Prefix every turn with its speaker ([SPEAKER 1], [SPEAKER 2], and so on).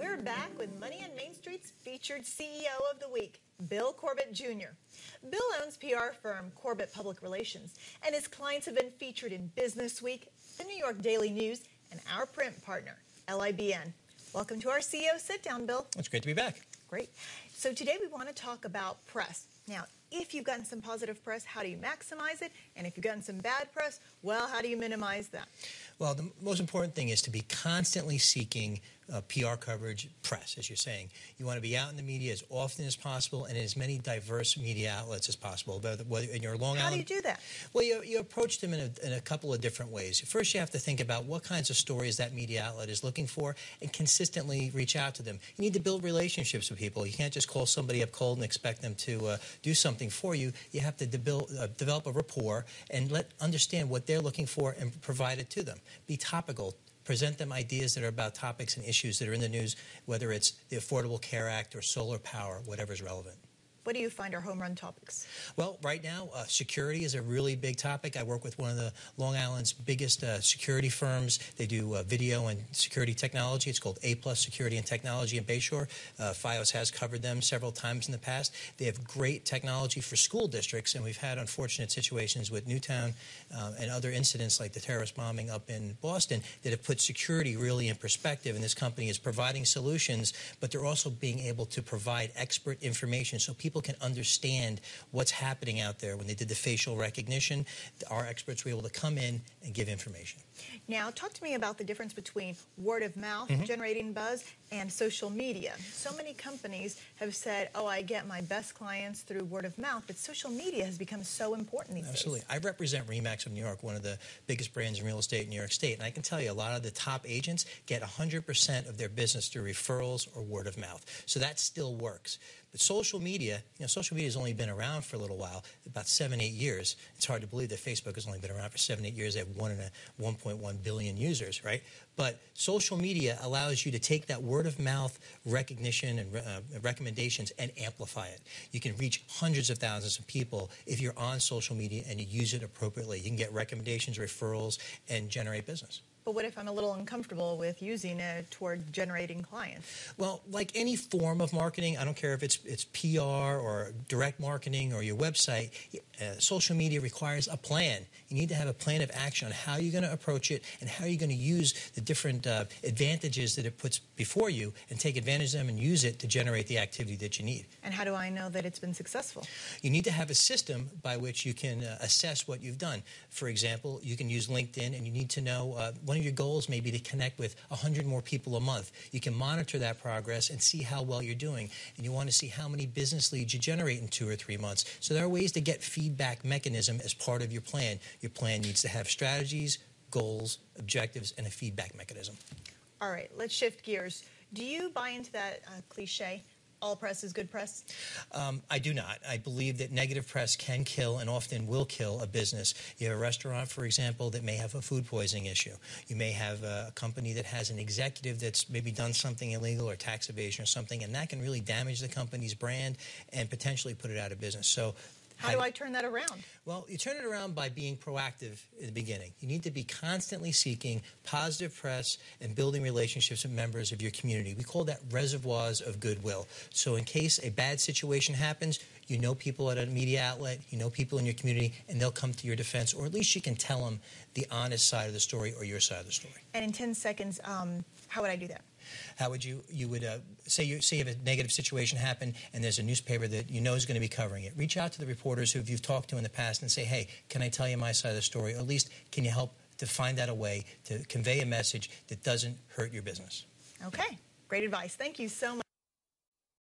[SPEAKER 1] We're back with Money on Main Street's featured CEO of the week, Bill Corbett Jr. Bill owns PR firm Corbett Public Relations, and his clients have been featured in Business Week, the New York Daily News, and our print partner, LIBN. Welcome to our CEO sit down, Bill.
[SPEAKER 2] It's great to be back.
[SPEAKER 1] Great. So today we want to talk about press. Now, if you've gotten some positive press, how do you maximize it? And if you've gotten some bad press, well, how do you minimize that?
[SPEAKER 2] Well, the most important thing is to be constantly seeking uh, PR coverage, press, as you're saying. You want to be out in the media as often as possible and in as many diverse media outlets as possible. Whether in your Long
[SPEAKER 1] How
[SPEAKER 2] Island,
[SPEAKER 1] do you do that?
[SPEAKER 2] Well, you, you approach them in a, in a couple of different ways. First, you have to think about what kinds of stories that media outlet is looking for and consistently reach out to them. You need to build relationships with people. You can't just call somebody up cold and expect them to uh, do something for you. You have to debil- uh, develop a rapport and let understand what they're looking for and provide it to them. Be topical present them ideas that are about topics and issues that are in the news, whether it's the Affordable Care Act or solar power, whatever is relevant.
[SPEAKER 1] What do you find are home run topics?
[SPEAKER 2] Well, right now, uh, security is a really big topic. I work with one of the Long Island's biggest uh, security firms. They do uh, video and security technology. It's called A Plus Security and Technology in Bay Shore. Uh, FiOS has covered them several times in the past. They have great technology for school districts, and we've had unfortunate situations with Newtown uh, and other incidents like the terrorist bombing up in Boston that have put security really in perspective. And this company is providing solutions, but they're also being able to provide expert information so people people can understand what's happening out there. When they did the facial recognition, our experts were able to come in and give information.
[SPEAKER 1] Now, talk to me about the difference between word of mouth mm-hmm. generating buzz and social media. So many companies have said, oh, I get my best clients through word of mouth, but social media has become so important these
[SPEAKER 2] Absolutely.
[SPEAKER 1] days.
[SPEAKER 2] Absolutely. I represent REMAX of New York, one of the biggest brands in real estate in New York State, and I can tell you a lot of the top agents get 100% of their business through referrals or word of mouth. So that still works. But social media, you know, social media has only been around for a little while, about seven, eight years. It's hard to believe that Facebook has only been around for seven, eight years. They have one and a 1.1 billion users, right? But social media allows you to take that word of mouth recognition and uh, recommendations and amplify it. You can reach hundreds of thousands of people if you're on social media and you use it appropriately. You can get recommendations, referrals, and generate business.
[SPEAKER 1] But what if I'm a little uncomfortable with using it toward generating clients?
[SPEAKER 2] Well, like any form of marketing, I don't care if it's it's PR or direct marketing or your website, uh, social media requires a plan. You need to have a plan of action on how you're going to approach it and how you're going to use the different uh, advantages that it puts before you and take advantage of them and use it to generate the activity that you need.
[SPEAKER 1] And how do I know that it's been successful?
[SPEAKER 2] You need to have a system by which you can uh, assess what you've done. For example, you can use LinkedIn and you need to know uh, one of your goals may be to connect with 100 more people a month. You can monitor that progress and see how well you're doing. And you want to see how many business leads you generate in two or three months. So there are ways to get feedback mechanism as part of your plan. Your plan needs to have strategies, goals, objectives, and a feedback mechanism.
[SPEAKER 1] All right, let's shift gears. Do you buy into that uh, cliche? All press is good press?
[SPEAKER 2] Um, I do not. I believe that negative press can kill and often will kill a business. You have a restaurant, for example, that may have a food poisoning issue. You may have a company that has an executive that's maybe done something illegal or tax evasion or something, and that can really damage the company's brand and potentially put it out of business. So
[SPEAKER 1] how do I turn that around?
[SPEAKER 2] Well, you turn it around by being proactive in the beginning. You need to be constantly seeking positive press and building relationships with members of your community. We call that reservoirs of goodwill. So, in case a bad situation happens, you know people at a media outlet, you know people in your community, and they'll come to your defense, or at least you can tell them the honest side of the story or your side of the story.
[SPEAKER 1] And in 10 seconds, um, how would I do that?
[SPEAKER 2] How would you you would uh, say you say have a negative situation happen and there's a newspaper that you know is going to be covering it. Reach out to the reporters who you've talked to in the past and say, hey, can I tell you my side of the story? Or at least can you help to find out a way to convey a message that doesn't hurt your business?
[SPEAKER 1] Okay, great advice. Thank you so much.